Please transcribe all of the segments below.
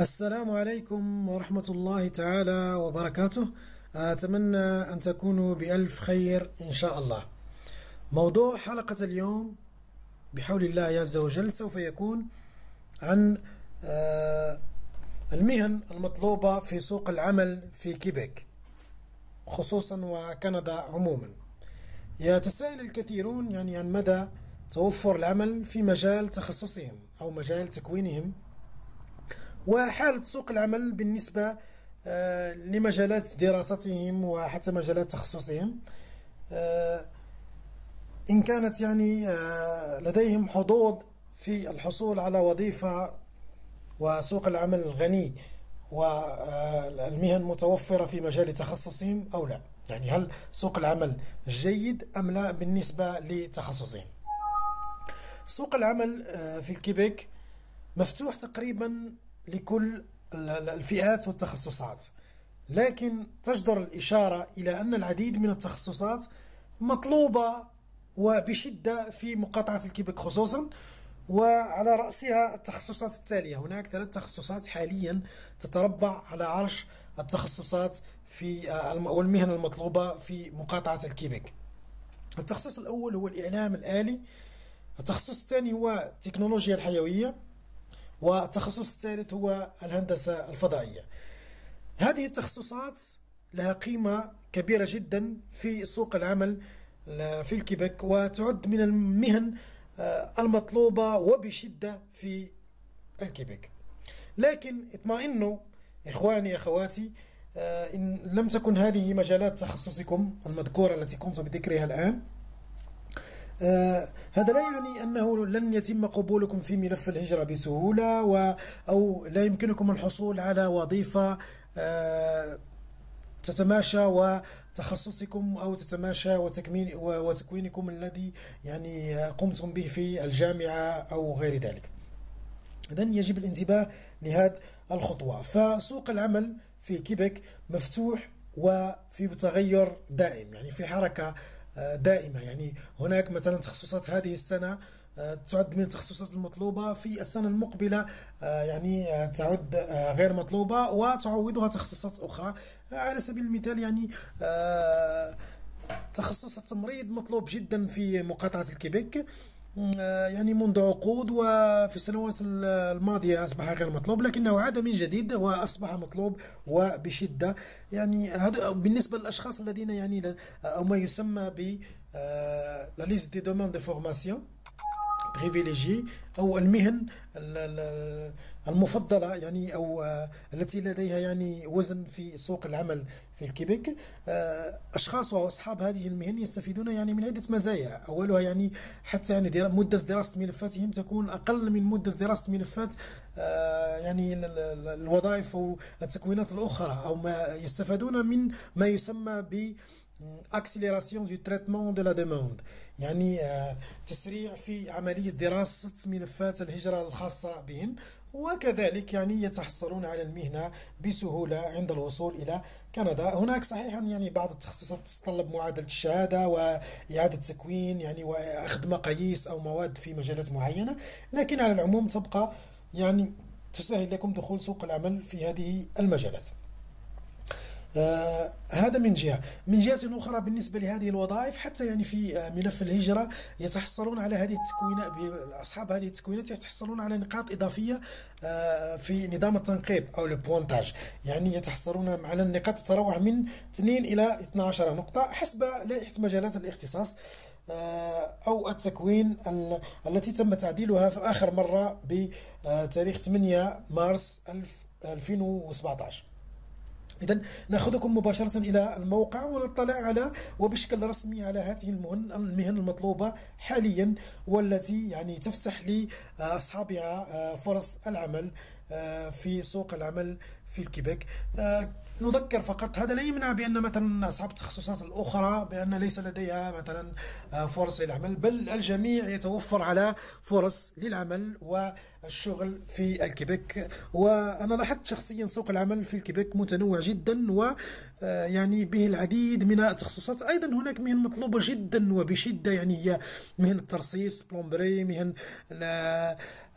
السلام عليكم ورحمة الله تعالى وبركاته. أتمنى أن تكونوا بألف خير إن شاء الله. موضوع حلقة اليوم بحول الله عز وجل سوف يكون عن آه، المهن المطلوبة في سوق العمل في كيبيك خصوصا وكندا عموما. يتساءل الكثيرون يعني عن مدى توفر العمل في مجال تخصصهم أو مجال تكوينهم. وحالة سوق العمل بالنسبة آه، لمجالات دراستهم وحتى مجالات تخصصهم. آه، إن كانت يعني آه، لديهم حظوظ في الحصول على وظيفة وسوق العمل الغني والمهن متوفرة في مجال تخصصهم أو لا. يعني هل سوق العمل جيد أم لا بالنسبة لتخصصهم؟ سوق العمل في الكيبيك مفتوح تقريبا لكل الفئات والتخصصات. لكن تجدر الإشارة إلى أن العديد من التخصصات مطلوبة وبشدة في مقاطعة الكيبك خصوصا وعلى رأسها التخصصات التالية. هناك ثلاث تخصصات حاليا تتربع على عرش التخصصات في والمهن المطلوبة في مقاطعة الكيبك. التخصص الأول هو الإعلام الآلي. التخصص الثاني هو التكنولوجيا الحيوية. والتخصص الثالث هو الهندسة الفضائية. هذه التخصصات لها قيمة كبيرة جدا في سوق العمل في الكيبك وتعد من المهن آه، المطلوبة وبشدة في الكيبك لكن اطمئنوا إخواني أخواتي آه، إن لم تكن هذه مجالات تخصصكم المذكورة التي قمت بذكرها الآن. آه هذا لا يعني أنه لن يتم قبولكم في ملف الهجرة بسهولة و أو لا يمكنكم الحصول على وظيفة آه تتماشى وتخصصكم أو تتماشى وتكمين وتكوينكم الذي يعني قمتم به في الجامعة أو غير ذلك. إذن يجب الانتباه لهذه الخطوة. فسوق العمل في كيبك مفتوح وفي تغير دائم يعني في حركة دائمة. يعني هناك مثلا تخصصات هذه السنة آه، تعد من التخصصات المطلوبة في السنة المقبلة آه، يعني آه، تعد غير مطلوبة وتعوضها تخصصات أخرى. على سبيل المثال يعني تخصص التمريض مطلوب جدا في مقاطعة الكيبيك يعني منذ عقود وفي السنوات الماضية أصبح غير مطلوب لكنه عاد من جديد وأصبح مطلوب وبشدة. يعني هذا بالنسبة للأشخاص الذين يعني أو ما يسمى ب la liste des domaines de formation privilégiés أو المهن المفضلة يعني أو آه، التي لديها يعني وزن في سوق العمل في الكيبيك. آه، أشخاص وأصحاب هذه المهن يستفيدون يعني من عدة مزايا. أولها يعني حتى يعني مدة دراسة ملفاتهم تكون أقل من مدة دراسة ملفات آه، يعني الوظائف أو التكوينات الأخرى أو ما يستفادون من ما يسمى ب accélération du traitement de la demande. يعني تسريع في عملية دراسة ملفات الهجرة الخاصة بهم. وكذلك يعني يتحصلون على المهنة بسهولة عند الوصول إلى كندا. هناك صحيحا يعني بعض التخصصات تتطلب معادلة الشهادة وإعادة تكوين يعني وأخذ مقاييس أو مواد في مجالات معينة. لكن على العموم تبقى يعني تسهل لكم دخول سوق العمل في هذه المجالات. آه هذا من جهة. من جهة أخرى بالنسبة لهذه الوظائف حتى يعني في آه ملف الهجرة يتحصلون على هذه التكوينات أصحاب هذه التكوينات يتحصلون على نقاط إضافية آه في نظام التنقيط أو البوانتاج يعني يتحصلون على النقاط تتراوح من 2 إلى 12 نقطة حسب لائحة مجالات الاختصاص أو التكوين التي تم تعديلها في آخر مرة بتاريخ 8 مارس 2017 إذا نأخذكم مباشرة إلى الموقع ونطلع على وبشكل رسمي على هذه المهن المهن المطلوبة حاليا والتي يعني تفتح لأصحابها آه، فرص العمل. في سوق العمل في الكيبك آه، نذكر فقط هذا لا يمنع بأن مثلا أصحاب التخصصات الأخرى بأن ليس لديها مثلا آه، فرص للعمل بل الجميع يتوفر على فرص للعمل والشغل في الكيبك وأنا لاحظت شخصيا سوق العمل في الكيبك متنوع جدا ويعني به العديد من التخصصات. أيضا هناك مهن مطلوبة جدا وبشدة يعني هي مهن الترصيص بلومبري مهن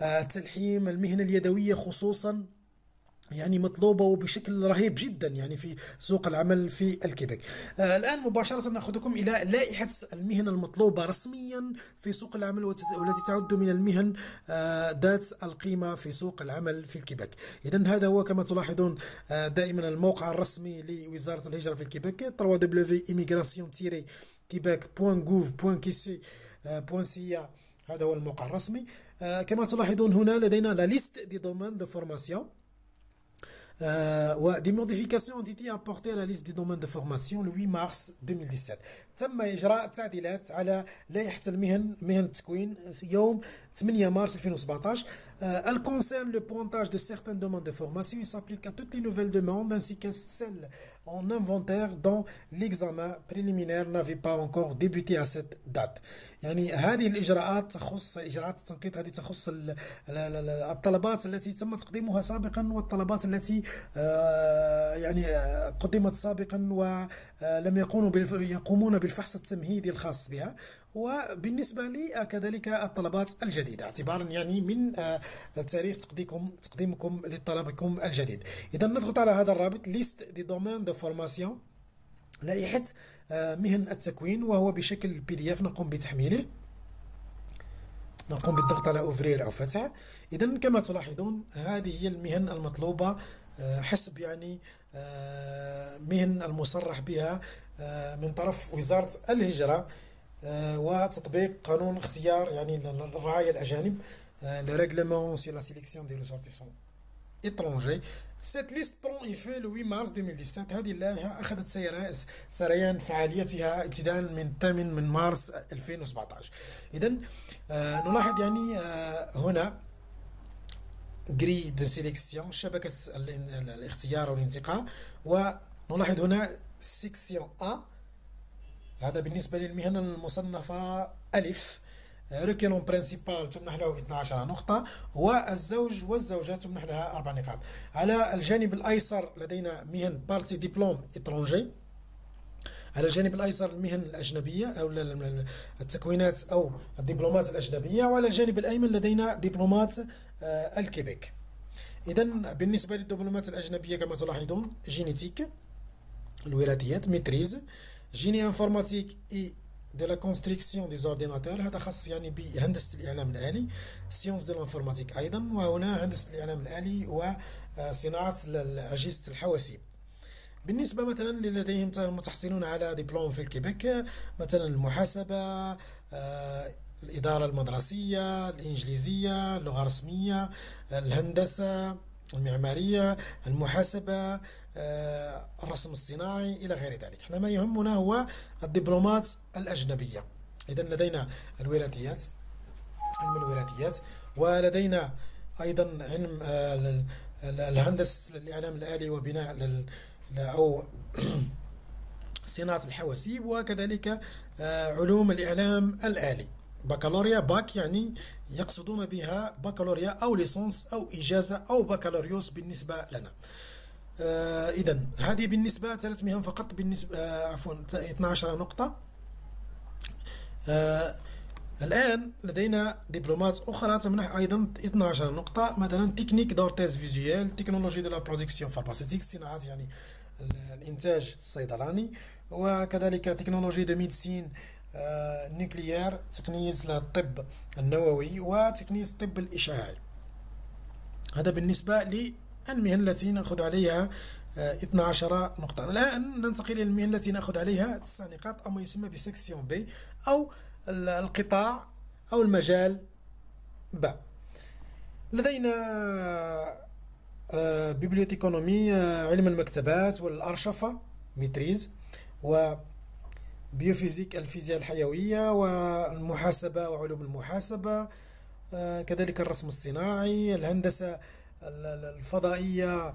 التلحيم المهنة اليدوية خصوصا يعني مطلوبة وبشكل رهيب جدا يعني في سوق العمل في الكيبك آه الآن مباشرة نأخذكم إلى لائحة المهن المطلوبة رسميا في سوق العمل والتي تعد من المهن آه ذات القيمة في سوق العمل في الكيبك إذا هذا هو كما تلاحظون آه دائما الموقع الرسمي لوزارة الهجرة في الكيبك www.immigration-quebec.gouv.qc.ca هذا هو الموقع الرسمي. كما تلاحظون هنا لدينا la liste des domaines de formation و دي موديفيكاسيون apportées à la liste des domaines de formation le 8 mars 2017 تم إجراء تعديلات على لائحة المهن مهن التكوين يوم 8 مارس 2017 Elle concerne le pointage de certains domaines de formation et s'applique à toutes les nouvelles demandes ainsi qu'à celles en inventaire dont l'examen préliminaire n'avait pas encore débuté à cette date يعني هذه الإجراءات تخص إجراءات التنقيط هذه تخص الطلبات التي تم تقديمها سابقا والطلبات التي يعني قدمت سابقا ولم يقوموا يقومون بالفحص التمهيدي الخاص بها وبالنسبة لي كذلك الطلبات الجديدة. اعتبارا يعني من تاريخ تقديمكم تقديمكم لطلبكم الجديد. إذا نضغط على هذا الرابط liste des domaines de formation لائحة مهن التكوين وهو بشكل PDF نقوم بتحميله. نقوم بالضغط على اوفرير أو فتح. إذا كما تلاحظون هذه هي المهن المطلوبة حسب يعني مهن المصرح بها من طرف وزارة الهجرة. وتطبيق قانون اختيار يعني الرعاية الأجانب le règlement sur la sélection des ressortissants étrangers. Cette liste prend effet le 8 mars 2017 هذه اللائحة أخذت سريان فعاليتها ابتداء من 8 من مارس 2017 إذا نلاحظ يعني هنا grille de sélection شبكة الاختيار والانتقاء ونلاحظ هنا section A هذا بالنسبة للمهن المصنفة ألف. requérant principal تمنح له 12 نقطة والزوج والزوجة تمنح لها أربع نقاط. على الجانب الأيسر لدينا مهن partie diplôme étranger على الجانب الأيسر المهن الأجنبية أو التكوينات أو الدبلومات الأجنبية وعلى الجانب الأيمن لدينا دبلومات الكيبيك. إذا بالنسبة للدبلومات الأجنبية كما تلاحظون génétique الوراثيات maîtrise génie informatique et de la construction des ordinateurs هذا خاص يعني بهندسه الاعلام الالي sciences de l'informatique أيضا وهنا هندسه الاعلام الالي وصناعه اجهزه الحواسيب بالنسبة مثلا لديهم متحصلون على دبلوم في الكيبك مثلا المحاسبة الإدارة المدرسية الإنجليزية اللغة الرسمية الهندسة المعمارية المحاسبة آه، الرسم الصناعي إلى غير ذلك. إحنا ما يهمنا هو الدبلومات الأجنبية. إذا لدينا الوراثيات علم الوراثيات ولدينا أيضا علم آه، الهندسة الإعلام الآلي وبناء أو صناعة الحواسيب وكذلك آه، علوم الإعلام الآلي. بكالوريا باك يعني يقصدون بها بكالوريا أو licence أو إجازة أو بكالوريوس بالنسبة لنا. آه إذا هذه بالنسبة ثلاث مهن فقط بالنسبة آه عفوا 12 نقطة. آه الآن لدينا دبلومات أخرى تمنح أيضا 12 نقطة مثلا techniques d'orthèses visuelles technologie de la production pharmaceutique صناعات يعني الإنتاج الصيدلاني وكذلك technologie de médecine nucléaire تقنية الطب النووي وتقنية الطب الإشعاعي هذا بالنسبة المهن التي نأخذ عليها 12 آه، نقطة. الآن ننتقل إلى المهن التي نأخذ عليها 9 نقاط أو ما يسمى ب section B أو القطاع أو المجال ب. لدينا آه، bibliothéconomie آه، علم المكتبات والأرشفة maîtrise و biophysique الفيزياء الحيوية والمحاسبة وعلوم المحاسبة كذلك الرسم الصناعي الهندسة الفضائية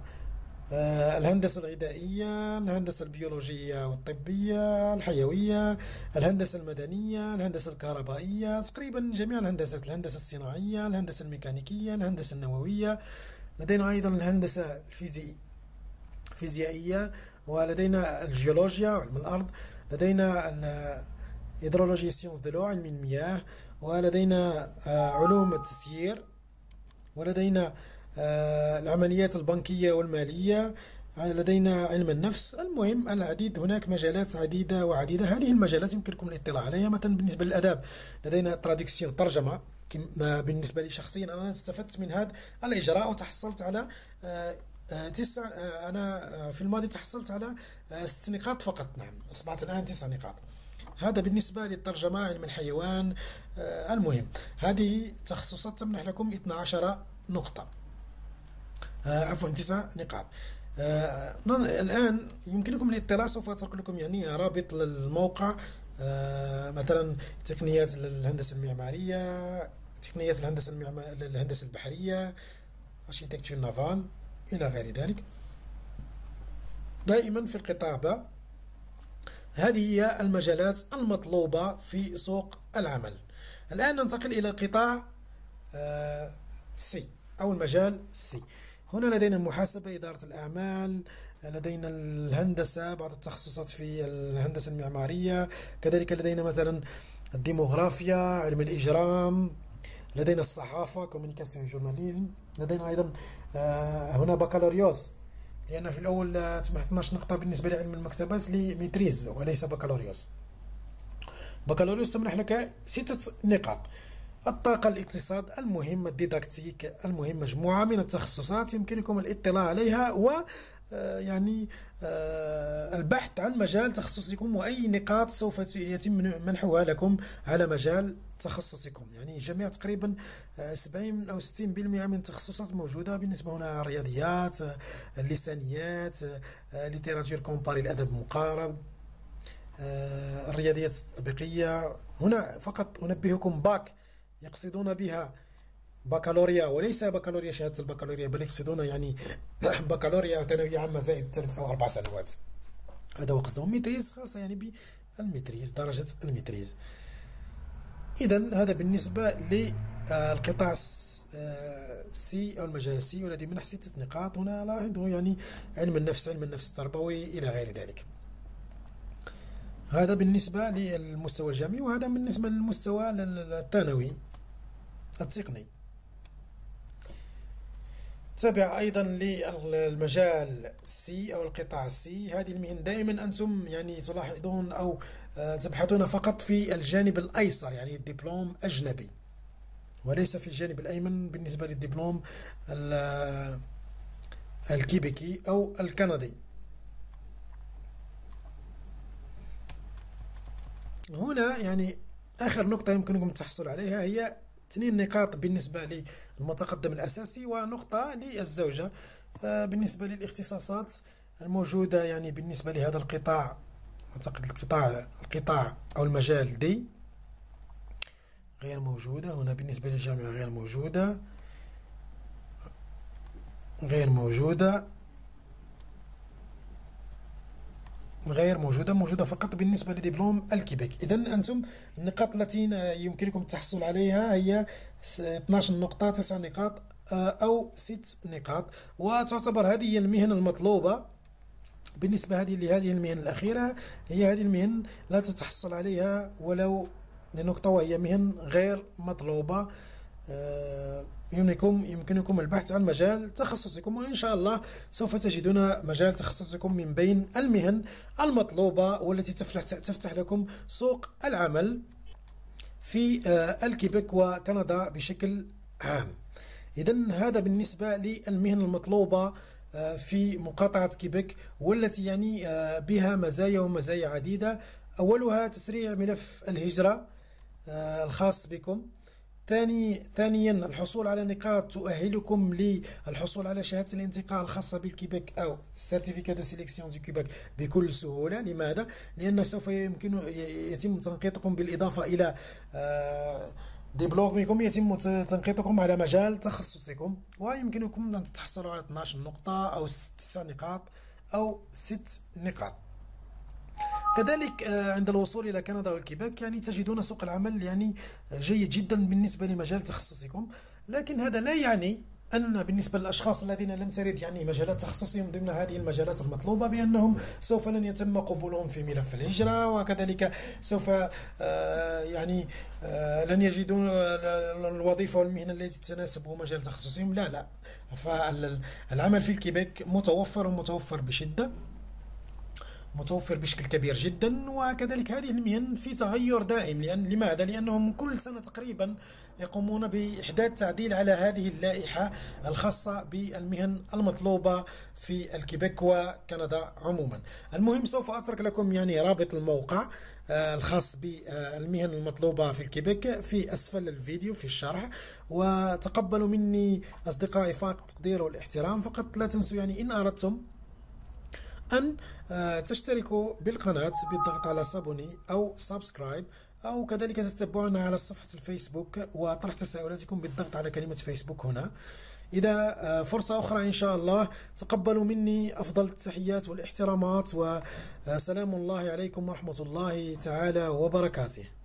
آه، الهندسة الغذائية الهندسة البيولوجية والطبية الحيوية الهندسة المدنية الهندسة الكهربائية تقريبا جميع الهندسات الهندسة الصناعية الهندسة الميكانيكية الهندسة النووية لدينا أيضا الهندسة الفيزيائية ولدينا الجيولوجيا علم الأرض لدينا الهيدرولوجيا sciences de علم المياه ولدينا آه، علوم التسيير ولدينا العمليات البنكية والمالية لدينا علم النفس. المهم العديد هناك مجالات عديدة وعديدة. هذه المجالات يمكنكم الاطلاع عليها مثلا بالنسبة للأداب. لدينا تراديكسيون ترجمة. بالنسبة لي شخصيا أنا استفدت من هذا الإجراء وتحصلت على آه، آه، تسع آه، أنا في الماضي تحصلت على ست نقاط فقط نعم. أصبحت الآن تسع نقاط. هذا بالنسبة للترجمة علم الحيوان المهم. هذه تخصصات تمنح لكم 12 نقطة. عفوا تسع نقاط. آه الآن يمكنكم الاطلاع سوف أترك لكم يعني رابط للموقع. آه مثلا تقنيات الهندسة المعمارية تقنيات الهندسة الهندسة البحرية architecture navale إلى غير ذلك. دائما في القطاع هذه هي المجالات المطلوبة في سوق العمل. الآن ننتقل إلى قطاع آه C أو المجال C. هنا لدينا المحاسبة إدارة الأعمال لدينا الهندسة بعض التخصصات في الهندسة المعمارية كذلك لدينا مثلا الديموغرافيا علم الإجرام لدينا الصحافة communication journalisme لدينا أيضا هنا بكالوريوس. لأن في الأول تمنح 12 نقطة بالنسبة لعلم المكتبات la maîtrise وليس بكالوريوس. بكالوريوس تمنح لك ستة نقاط. الطاقة الاقتصاد المهم ال didactique المهم مجموعة من التخصصات يمكنكم الاطلاع عليها و آه، يعني آه، البحث عن مجال تخصصكم وأي نقاط سوف يتم منحها لكم على مجال تخصصكم. يعني جميع تقريبا 70 آه، أو 60% من التخصصات موجودة بالنسبة هنا الرياضيات اللسانيات littérature comparée الأدب المقارن الرياضيات التطبيقية. هنا فقط أنبهكم باك يقصدون بها بكالوريا وليس بكالوريا شهادة البكالوريا بل يقصدون يعني بكالوريا ثانوية عامة زائد ثلاث أو أربع سنوات. هذا هو قصدهم maîtrise خاصة يعني بال maîtrise درجة ال maîtrise. إذا هذا بالنسبة للقطاع C أو المجال C والذي منح ستة نقاط هنا لاحظوا يعني علم النفس علم النفس التربوي إلى غير ذلك. هذا بالنسبة للمستوى الجامعي وهذا بالنسبة للمستوى الثانوي. التقني تابع أيضا للمجال C أو القطاع C هذه المهن دائما أنتم يعني تلاحظون أو آه، تبحثون فقط في الجانب الأيسر يعني الدبلوم أجنبي. وليس في الجانب الأيمن بالنسبة للدبلوم الكيبيكي أو الكندي. هنا يعني آخر نقطة يمكنكم التحصل عليها هي اثنين نقاط بالنسبة للمتقدم الأساسي ونقطة للزوجة. آه، بالنسبة للاختصاصات الموجودة يعني بالنسبة لهذا القطاع أعتقد القطاع القطاع أو المجال دي غير موجودة. هنا بالنسبة للجامعة غير موجودة. غير موجودة. غير موجودة موجودة فقط بالنسبة لدبلوم الكيبيك. إذا أنتم النقاط التي يمكنكم التحصل عليها هي 12 نقطة 9 نقاط آه، أو 6 نقاط. وتعتبر هذه هي المهن المطلوبة. بالنسبة هذه لهذه المهن الأخيرة هي هذه المهن لا تتحصل عليها ولو لنقطة وهي مهن غير مطلوبة. آه، يمكنكم يمكنكم البحث عن مجال تخصصكم وإن شاء الله سوف تجدون مجال تخصصكم من بين المهن المطلوبة والتي تفتح, لكم سوق العمل في آه، الكيبك وكندا بشكل عام. إذا هذا بالنسبة للمهن المطلوبة آه، في مقاطعة كيبك والتي يعني آه، بها مزايا ومزايا عديدة. أولها تسريع ملف الهجرة الخاص بكم. ثاني ثانيا الحصول على نقاط تؤهلكم للحصول على شهادة الانتقاء الخاصة بالكيبك أو certificat de sélection du Québec بكل سهولة. لماذا؟ لأن سوف يمكن يتم تنقيطكم بالإضافة إلى آه، دبلومكم يتم تنقيطكم على مجال تخصصكم. ويمكنكم أن تحصلوا على 12 نقطة أو 9 نقاط أو 6 نقاط. كذلك آه، عند الوصول إلى كندا والكيباك يعني تجدون سوق العمل يعني جيد جدا بالنسبة لمجال تخصصكم. لكن هذا لا يعني أن بالنسبة للأشخاص الذين لم ترد يعني مجالات تخصصهم ضمن هذه المجالات المطلوبة بأنهم سوف لن يتم قبولهم في ملف الهجرة. وكذلك سوف آه، يعني آه، لن يجدون الوظيفة والمهنة التي تناسب مجال تخصصهم. لا لا. فالعمل في الكيبيك متوفر ومتوفر بشدة. متوفر بشكل كبير جدا وكذلك هذه المهن في تغير دائم. لأن لماذا؟ لأنهم كل سنة تقريبا يقومون بإحداث تعديل على هذه اللائحة الخاصة بالمهن المطلوبة في الكيبيك وكندا عموما. المهم سوف أترك لكم يعني رابط الموقع آه، الخاص بالمهن المطلوبة في الكيبيك في أسفل الفيديو في الشرح. وتقبلوا مني أصدقائي فائق التقدير والاحترام. فقط لا تنسوا يعني إن أردتم أن آه، تشتركوا بالقناة بالضغط على s'abonner أو subscribe أو كذلك تتبعونا على صفحة الفيسبوك وطرح تساؤلاتكم بالضغط على كلمة فيسبوك هنا. إذا آه، فرصة أخرى إن شاء الله تقبلوا مني أفضل التحيات والاحترامات وسلام الله عليكم ورحمة الله تعالى وبركاته.